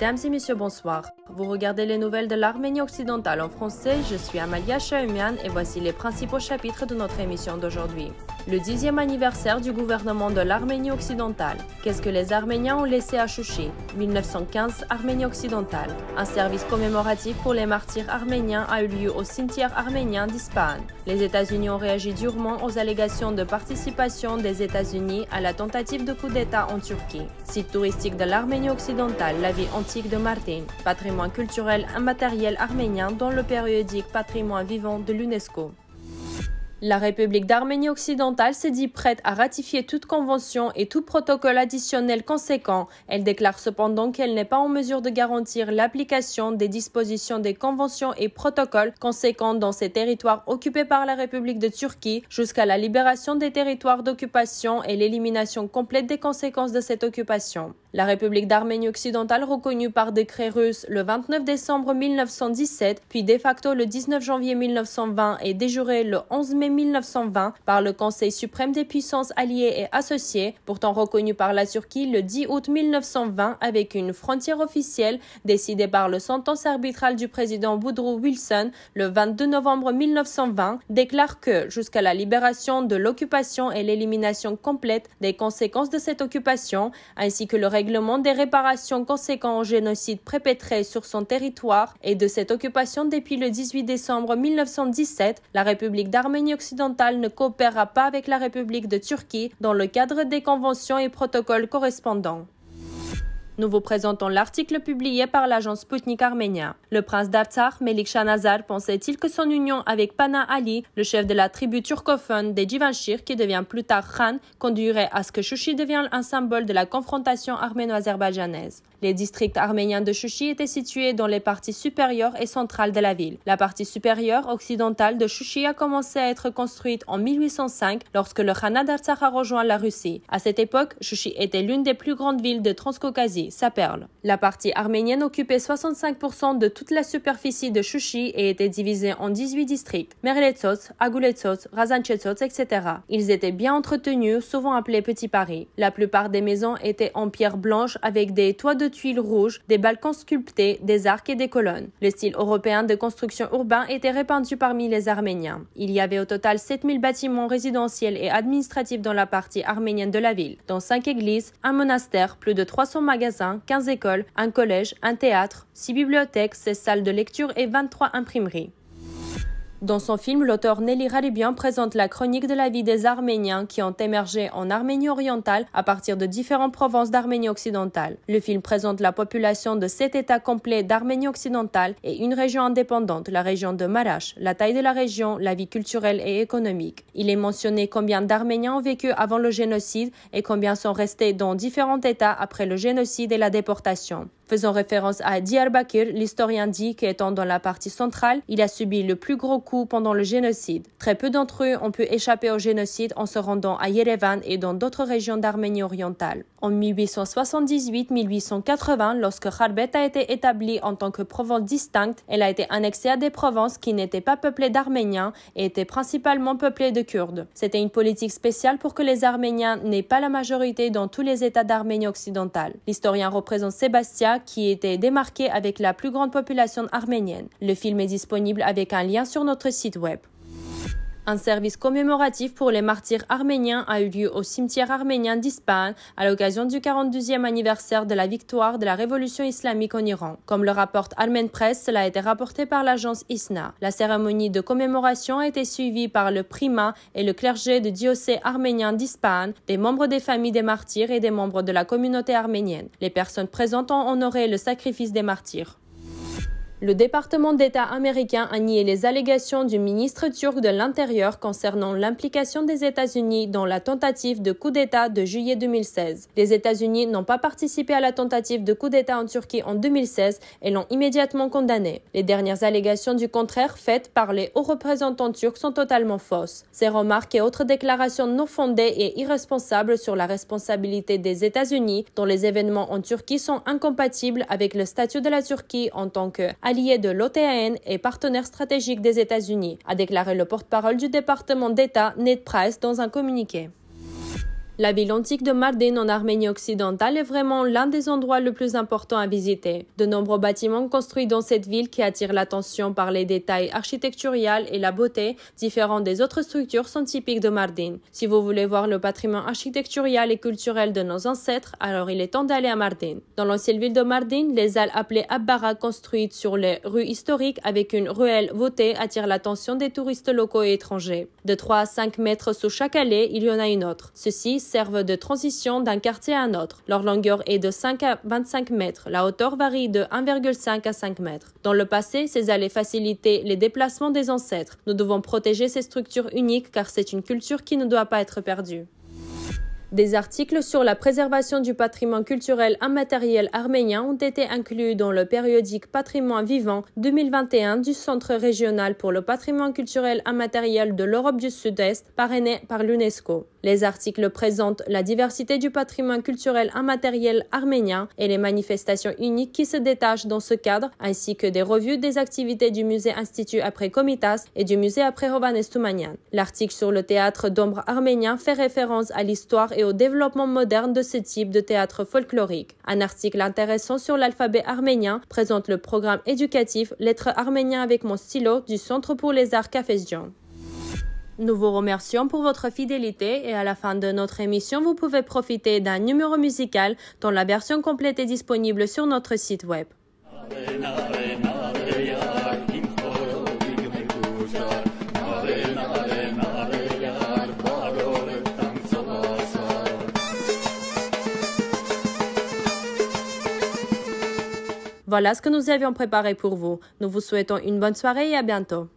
Mesdames et messieurs, bonsoir. Vous regardez les nouvelles de l'Arménie occidentale en français. Je suis Amalia Chahumian et voici les principaux chapitres de notre émission d'aujourd'hui. Le dixième anniversaire du gouvernement de l'Arménie occidentale. Qu'est-ce que les Arméniens ont laissé à Chouchi 1915, Arménie occidentale. Un service commémoratif pour les martyrs arméniens a eu lieu au cimetière arménien d'Ispahan. Les États-Unis ont réagi durement aux allégations de participation des États-Unis à la tentative de coup d'État en Turquie. Site touristique de l'Arménie occidentale, la ville de Martin, patrimoine culturel immatériel arménien dans le périodique Patrimoine vivant de l'UNESCO. La République d'Arménie occidentale s'est dit prête à ratifier toute convention et tout protocole additionnel conséquent. Elle déclare cependant qu'elle n'est pas en mesure de garantir l'application des dispositions des conventions et protocoles conséquents dans ces territoires occupés par la République de Turquie jusqu'à la libération des territoires d'occupation et l'élimination complète des conséquences de cette occupation. La République d'Arménie occidentale reconnue par décret russe le 29 décembre 1917, puis de facto le 19 janvier 1920 et déjurée le 11 mai 1920 par le Conseil suprême des puissances alliées et associées, pourtant reconnue par la Turquie le 10 août 1920 avec une frontière officielle décidée par le sentence arbitrale du président Woodrow Wilson le 22 novembre 1920, déclare que jusqu'à la libération de l'occupation et l'élimination complète des conséquences de cette occupation, ainsi que le règlement des réparations conséquents au génocide prépétré sur son territoire et de cette occupation depuis le 18 décembre 1917, la République d'Arménie occidentale ne coopérera pas avec la République de Turquie dans le cadre des conventions et protocoles correspondants. Nous vous présentons l'article publié par l'agence Sputnik arménien. Le prince d'Artsakh, Melik Shanazar, pensait-il que son union avec Pana Ali, le chef de la tribu turcophone des Jivanshir, qui devient plus tard Khan, conduirait à ce que Chouchi devienne un symbole de la confrontation arméno-azerbaïdjanaise. Les districts arméniens de Chouchi étaient situés dans les parties supérieures et centrales de la ville. La partie supérieure occidentale de Chouchi a commencé à être construite en 1805 lorsque le Khanat d'Artsakh a rejoint la Russie. À cette époque, Chouchi était l'une des plus grandes villes de Transcaucasie sa perle. La partie arménienne occupait 65% de toute la superficie de Chouchi et était divisée en 18 districts, Merletsos, Aguletsos, Razanchetsos, etc. Ils étaient bien entretenus, souvent appelés Petit Paris. La plupart des maisons étaient en pierre blanche avec des toits de tuiles rouges, des balcons sculptés, des arcs et des colonnes. Le style européen de construction urbain était répandu parmi les Arméniens. Il y avait au total 7000 bâtiments résidentiels et administratifs dans la partie arménienne de la ville, dont 5 églises, un monastère, plus de 300 magasins 15 écoles, un collège, un théâtre, 6 bibliothèques, 16 salles de lecture et 23 imprimeries. Dans son film, l'auteur Nelly Ralibian présente la chronique de la vie des Arméniens qui ont émergé en Arménie orientale à partir de différentes provinces d'Arménie occidentale. Le film présente la population de sept États complets d'Arménie occidentale et une région indépendante, la région de Marash, la taille de la région, la vie culturelle et économique. Il est mentionné combien d'Arméniens ont vécu avant le génocide et combien sont restés dans différents États après le génocide et la déportation. Faisant référence à Diyarbakir, l'historien dit qu'étant dans la partie centrale, il a subi le plus gros coup pendant le génocide. Très peu d'entre eux ont pu échapper au génocide en se rendant à Yerevan et dans d'autres régions d'Arménie orientale. En 1878-1880, lorsque Kharbet a été établie en tant que province distincte, elle a été annexée à des provinces qui n'étaient pas peuplées d'Arméniens et étaient principalement peuplées de Kurdes. C'était une politique spéciale pour que les Arméniens n'aient pas la majorité dans tous les États d'Arménie occidentale. L'historien représente Sébastien qui était démarqué avec la plus grande population arménienne. Le film est disponible avec un lien sur notre site web. Un service commémoratif pour les martyrs arméniens a eu lieu au cimetière arménien d'Ispahan à l'occasion du 42e anniversaire de la victoire de la révolution islamique en Iran. Comme le rapporte Armen Press, cela a été rapporté par l'agence ISNA. La cérémonie de commémoration a été suivie par le primat et le clergé du diocèse arménien d'Ispahan, des membres des familles des martyrs et des membres de la communauté arménienne. Les personnes présentes ont honoré le sacrifice des martyrs. Le département d'État américain a nié les allégations du ministre turc de l'Intérieur concernant l'implication des États-Unis dans la tentative de coup d'État de juillet 2016. Les États-Unis n'ont pas participé à la tentative de coup d'État en Turquie en 2016 et l'ont immédiatement condamné. Les dernières allégations du contraire faites par les hauts représentants turcs sont totalement fausses. Ces remarques et autres déclarations non fondées et irresponsables sur la responsabilité des États-Unis dans les événements en Turquie sont incompatibles avec le statut de la Turquie en tant que allié de l'OTAN et partenaire stratégique des États-Unis, a déclaré le porte-parole du département d'État Ned Price dans un communiqué. La ville antique de Mardin en Arménie occidentale est vraiment l'un des endroits les plus importants à visiter. De nombreux bâtiments construits dans cette ville qui attirent l'attention par les détails architecturaux et la beauté différents des autres structures sont typiques de Mardin. Si vous voulez voir le patrimoine architectural et culturel de nos ancêtres, alors il est temps d'aller à Mardin. Dans l'ancienne ville de Mardin, les halles appelées Abbara construites sur les rues historiques avec une ruelle votée attirent l'attention des touristes locaux et étrangers. De 3 à 5 mètres sous chaque allée, il y en a une autre. Ceci servent de transition d'un quartier à un autre. Leur longueur est de 5 à 25 mètres. La hauteur varie de 1,5 à 5 mètres. Dans le passé, ces allées facilitaient les déplacements des ancêtres. Nous devons protéger ces structures uniques car c'est une culture qui ne doit pas être perdue. Des articles sur la préservation du patrimoine culturel immatériel arménien ont été inclus dans le périodique Patrimoine vivant 2021 du Centre régional pour le patrimoine culturel immatériel de l'Europe du Sud-Est, parrainé par l'UNESCO. Les articles présentent la diversité du patrimoine culturel immatériel arménien et les manifestations uniques qui se détachent dans ce cadre, ainsi que des revues des activités du musée Institut après Komitas et du musée après Rovanes L'article sur le théâtre d'ombre arménien fait référence à l'histoire et au développement moderne de ce type de théâtre folklorique. Un article intéressant sur l'alphabet arménien présente le programme éducatif Lettres arméniens avec mon stylo du Centre pour les arts Cafesdian. Nous vous remercions pour votre fidélité et à la fin de notre émission, vous pouvez profiter d'un numéro musical dont la version complète est disponible sur notre site web. Voilà ce que nous avions préparé pour vous. Nous vous souhaitons une bonne soirée et à bientôt.